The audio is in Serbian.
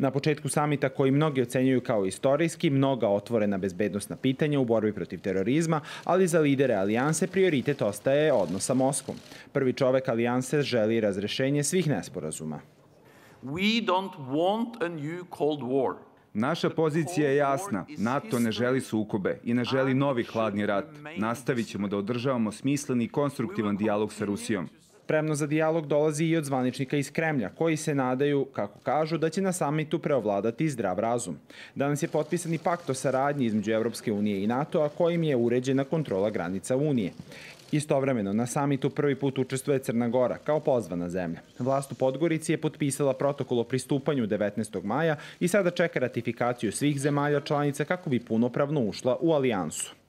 Na početku samita koji mnogi ocenjuju kao istorijski, mnoga otvorena bezbednostna pitanja u borbi protiv terorizma, ali za lidere alijanse prioritet ostaje odnos sa Moskvom. Prvi čovek alijanse želi razrešenje svih nesporazuma. We don't want a new Cold War. Naša pozicija je jasna. NATO ne želi sukobe i ne želi novi hladni rat. Nastavit ćemo da održavamo smisleni i konstruktivan dijalog sa Rusijom. Spremno za dijalog dolazi i od zvaničnika iz Kremlja, koji se nadaju, kako kažu, da će na samitu preovladati zdrav razum. Danas je potpisan i pakt o saradnji između Evropske unije i NATO-a, kojim je uređena kontrola granica Unije. Istovremeno, na samitu prvi put učestvuje Crna Gora kao pozvana zemlja. Vlast u Podgorici je potpisala protokol o pristupanju 19. maja i sada čeka ratifikaciju svih zemalja članica kako bi punopravno ušla u alijansu.